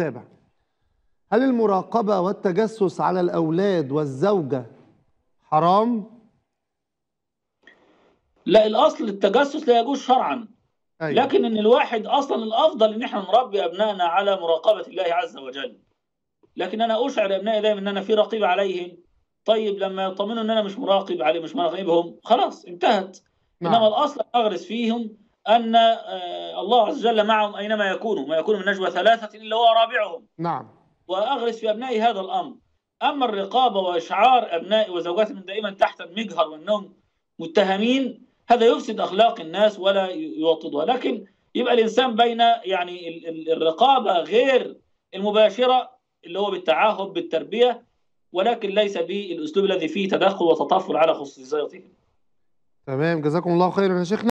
تابع هل المراقبة والتجسس على الأولاد والزوجة حرام؟ لا الأصل التجسس لا يجوز شرعا أيوة. لكن إن الواحد أصلا الأفضل إن إحنا نربي أبنائنا على مراقبة الله عز وجل لكن أنا أشعر أبنائي دايما إن أنا في رقيب عليهم طيب لما يطمنوا إن أنا مش مراقب عليهم مش مراقبهم خلاص انتهت نعم. إنما الأصل أغرس فيهم أن آه، الله عز وجل معهم أينما يكونوا ما يكون من نجوى ثلاثة إلا هو رابعهم. نعم. وأغرس في ابنائي هذا الأمر. أما الرقابة وإشعار ابنائي وزوجاتهم دائما تحت المجهر وأنهم متهمين هذا يفسد أخلاق الناس ولا يوطدها. لكن يبقى الإنسان بين يعني ال- ال- الرقابة غير المباشرة اللي هو بالتعهد بالتربية ولكن ليس بالأسلوب الذي فيه تدخل وتطفل على خصوصياتهم تمام. جزاكم الله خيرا يا شيخنا.